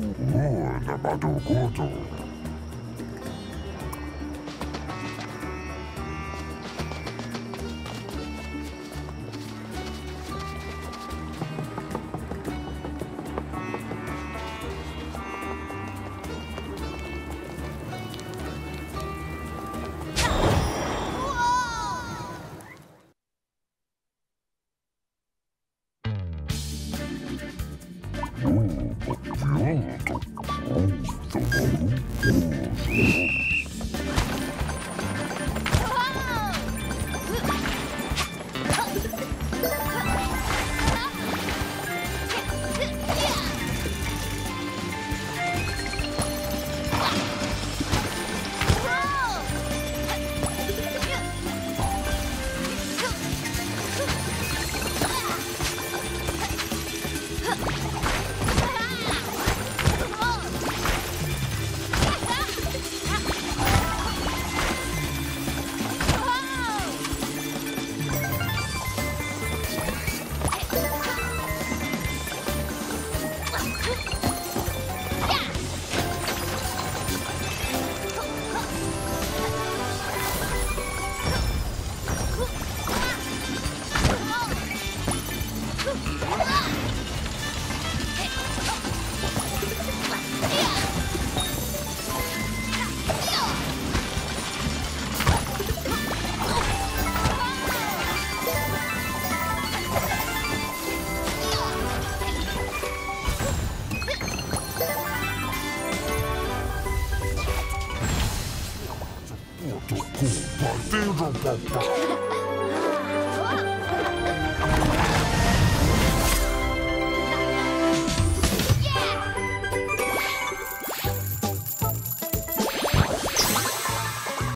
我那么杜过冬 Cool, Protocol Bandeira Papá.